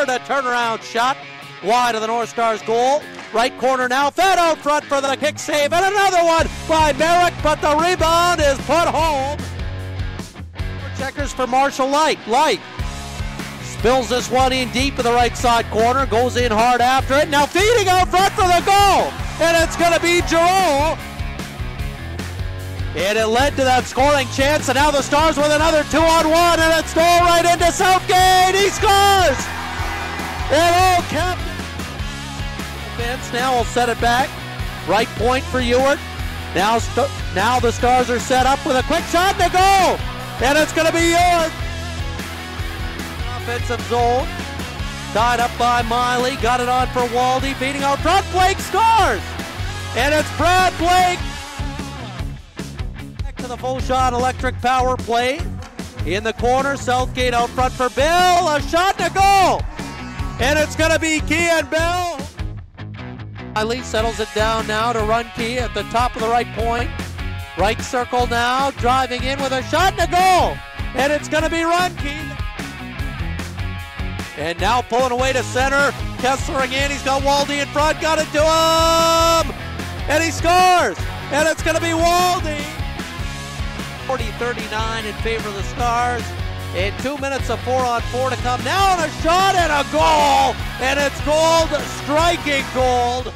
Stewart, a turnaround shot wide of the North Stars goal. Right corner now, fed out front for the kick save, and another one by Merrick, but the rebound is put home. Checkers for Marshall Light. Light spills this one in deep in the right side corner, goes in hard after it. Now feeding out front for the goal, and it's going to be Giroux. And it led to that scoring chance, and now the Stars with another two on one, and it's stole right into Southgate. He scores! All captain. Defense now will set it back. Right point for Ewart. Now, now the Stars are set up with a quick shot to goal, and it's going to be Ewart. Offensive zone. Tied up by Miley. Got it on for Waldy. Feeding out front. Blake scores! And it's Brad Blake Back to the full shot electric power play. In the corner, Southgate out front for Bill. A shot to goal. And it's going to be Kean Bell. Miley settles it down now to run Key at the top of the right point. Right circle now, driving in with a shot and a goal. And it's going to be Run Key. And now pulling away to center. Kessling in. He's got Waldy in front. Got it to him. And he scores. And it's going to be Waldy. 40-39 in favor of the Stars. And two minutes of four on four to come. Now on a shot and a goal. And it's Gold striking Gold.